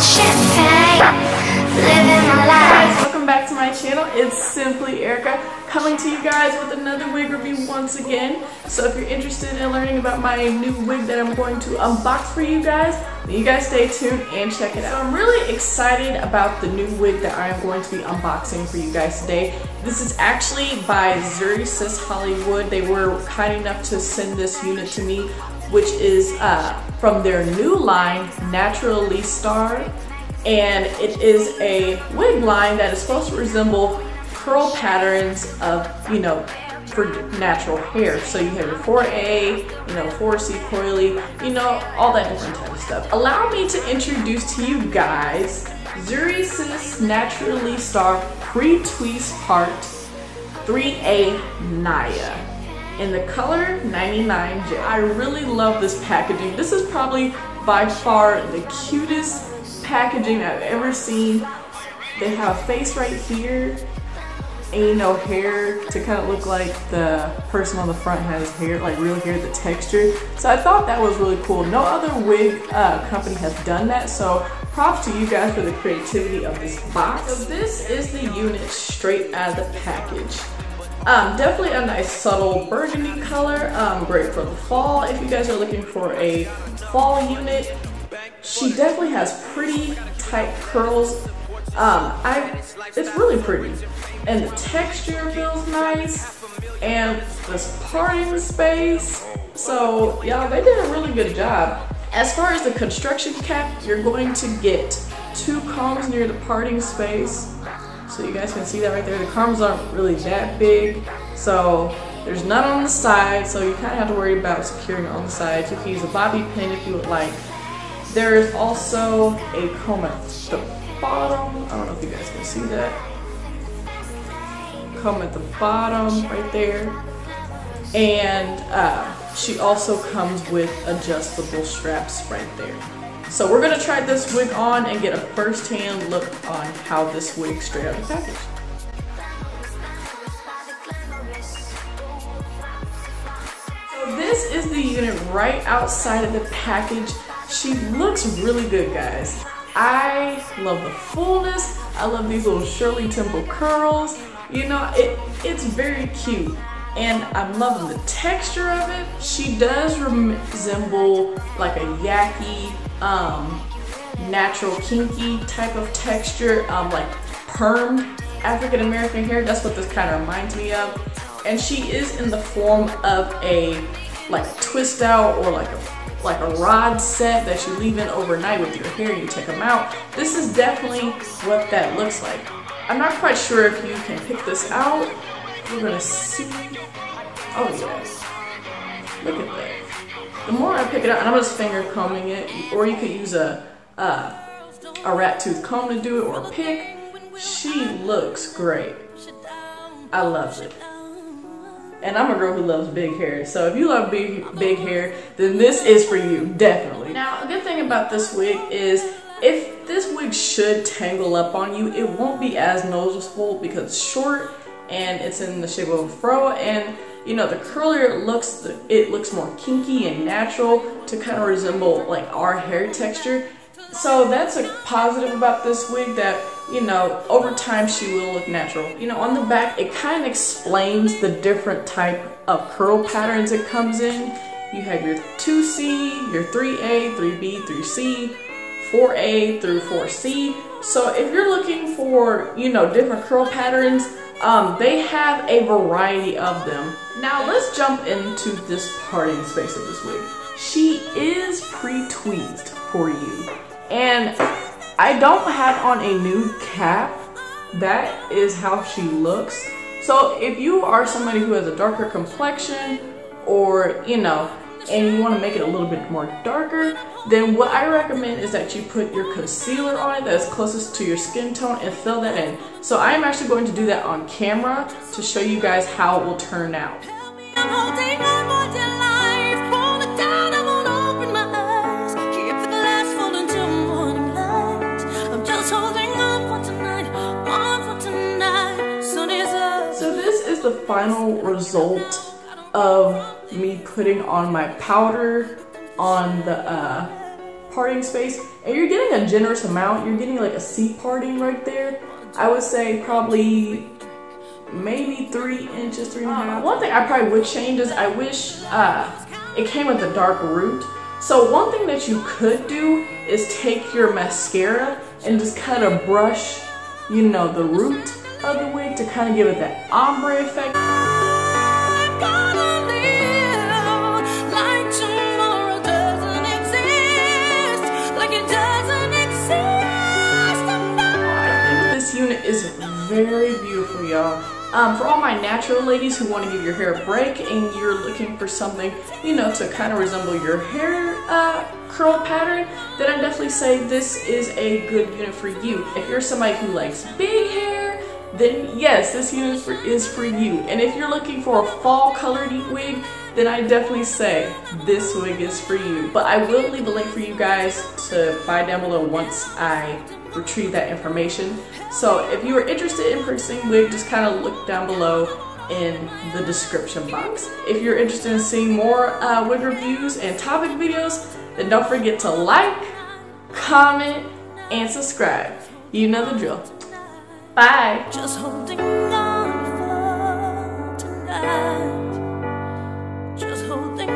champagne, living my life. Welcome back to my channel. It's Simply Erica coming to you guys with another wig review once again. So if you're interested in learning about my new wig that I'm going to unbox for you guys, you guys stay tuned and check it out. So I'm really excited about the new wig that I am going to be unboxing for you guys today. This is actually by Zury Sis Hollywood. They were kind enough to send this unit to me, which is uh, from their new line, Naturalistar and it is a wig line that is supposed to resemble curl patterns of, you know, for natural hair. So you have your 4A, you know, 4C coily, you know, all that different type of stuff. Allow me to introduce to you guys Zury Sis Naturalistar Pre-Tweeze Part 3A Naya in the color 99J. I really love this packaging. This is probably by far the cutest packaging I've ever seen. They have a face right here and hair to kind of look like the person on the front has hair, like real hair, the texture. So I thought that was really cool. No other wig uh, company has done that, so props to you guys for the creativity of this box. So this is the unit straight out of the package. Um, definitely a nice subtle burgundy color, um, great for the fall if you guys are looking for a fall unit. She definitely has pretty tight curls. Um, I, it's really pretty. And the texture feels nice. And this parting space. So, y'all, they did a really good job. As far as the construction cap, you're going to get two combs near the parting space. So you guys can see that right there. The combs aren't really that big. So there's none on the side. So you kind of have to worry about securing on the sides. You can use a bobby pin if you would like. There is also a comb at the bottom. I don't know if you guys can see that. Comb at the bottom right there. And uh, she also comes with adjustable straps right there. So we're gonna try this wig on and get a first-hand look on how this wig straight out of the package. So this is the unit right outside of the package. She looks really good, guys. I love the fullness. I love these little Shirley Temple curls. You know, it it's very cute. And I'm loving the texture of it. She does resemble like a yaki, um, natural kinky type of texture, um, like permed African American hair. That's what this kind of reminds me of. And she is in the form of a like twist out or like a like a rod set that you leave in overnight with your hair you take them out. This is definitely what that looks like. I'm not quite sure if you can pick this out. We're gonna see. Oh yes. Look at that. The more I pick it out, and I'm just finger combing it, or you could use a, a, a rat tooth comb to do it, or a pick. She looks great. I love it. And I'm a girl who loves big hair. So if you love big big hair, then this is for you, definitely. Now, a good thing about this wig is if this wig should tangle up on you, it won't be as noticeable because it's short and it's in the shape of a fro and you know the curlier it looks it looks more kinky and natural to kind of resemble like our hair texture so that's a positive about this wig that you know, over time she will look natural. You know, on the back, it kind of explains the different type of curl patterns it comes in. You have your 2C, your 3A, 3B, 3C, 4A through 4C. So if you're looking for, you know, different curl patterns, um, they have a variety of them. Now let's jump into this parting space of this wig. She is pre-tweezed for you. And I don't have on a new cap. That is how she looks. So if you are somebody who has a darker complexion or, you know, and you want to make it a little bit more darker, then what I recommend is that you put your concealer on it that's closest to your skin tone and fill that in. So I'm actually going to do that on camera to show you guys how it will turn out. Final result of me putting on my powder on the uh, parting space. And you're getting a generous amount. You're getting like a C parting right there. I would say probably maybe three inches, three and a half. One thing I probably would change is I wish uh, it came with a dark root. So one thing that you could do is take your mascara and just kind of brush, you know, the root of the wig to kind of give it that ombre effect. This unit is very beautiful, y'all. Um, for all my natural ladies who want to give your hair a break and you're looking for something, you know, to kind of resemble your hair uh, curl pattern, then I definitely say this is a good unit for you. If you're somebody who likes big then yes, this unit is for, is for you. And if you're looking for a fall colored wig, then I definitely say this wig is for you. But I will leave a link for you guys to buy down below once I retrieve that information. So if you are interested in purchasing wig, just kind of look down below in the description box. If you're interested in seeing more uh, wig reviews and topic videos, then don't forget to like, comment, and subscribe. You know the drill. Bye.